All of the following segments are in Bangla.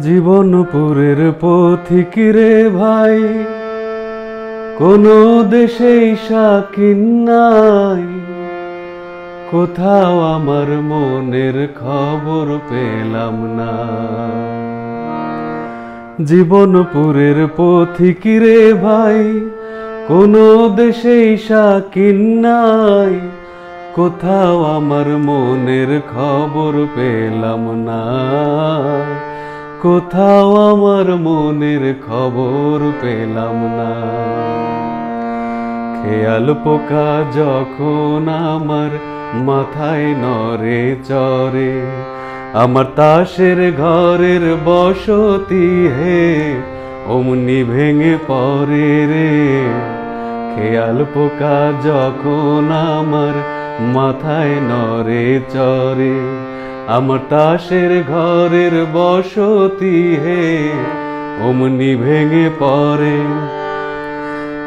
জীবনপুরের পথিক রে ভাই, কোনো দেশেই শাকিন নাই। কোথাও আমার মনের খবর পেলাম না। জীবনপুরের পথিক রে ভাই, কোনো দেশেই শাকিন নাই। কোথাও আমার মনের খবর পেলাম না। কোথাও আমার মনের খবর পেলাম না। খেয়াল পোকা যখন আমার মাথায় নরে চরে আমার তাসের ঘরের বসতি হে, অমনি ভেঙে পরে রে। খেয়াল পোকা যখন আমার মাথায় নরে চরে আমার তাসের ঘরের বসতি হে, অমনি ভেঙে পড়ে।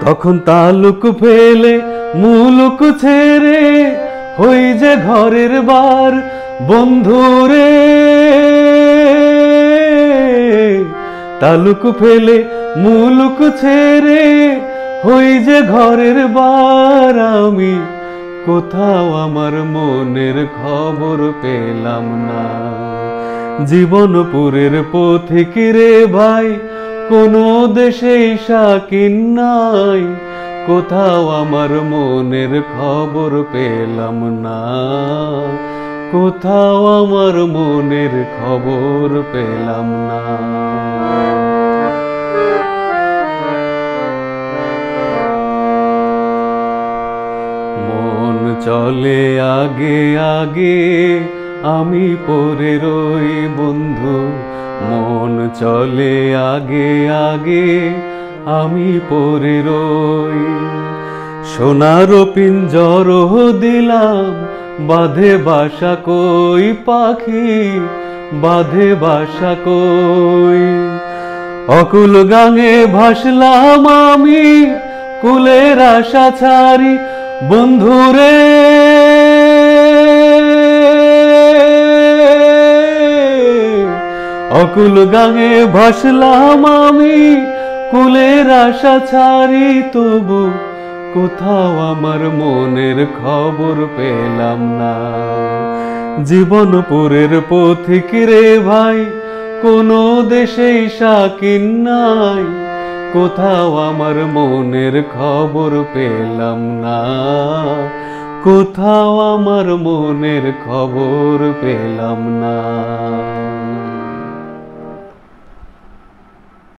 তখন তালুক ফেলে, মুলুক ছেড়ে, হই যে ঘরের বার বন্ধুরে তালুক ফেলে, মুলুক ছেড়ে, হই যে ঘরের বার আমি কোথাও আমার মনের খবর পেলাম না। জীবনপুরের পথিক রে ভাই, কোনো দেশেই শাকিন নাই। কোথাও আমার মনের খবর পেলাম না। কোথাও আমার মনের খবর পেলাম না। চলে আগে আগে আমি পরে রই বন্ধু। মন চলে আগে আগে আমি পরে রই। সোনার পিঞ্জর দিলাম, বাঁধে বাসা কই পাখি, বাঁধে বাসা কই। অকুল গাঙে ভাসলাম আমি, কুলের আশা ছাড়ি বন্ধুরে। অকুল গাঙে ভাসলাম আমি, কুলের আশা ছাড়ি তবু কোথাও আমার মনের খবর পেলাম না। জীবনপুরের পথিক রে ভাই, কোনো দেশেই শাকিন নাই। কোথাও আমার মনের খবর পেলাম না। কোথাও আমার মনের খবর পেলাম না।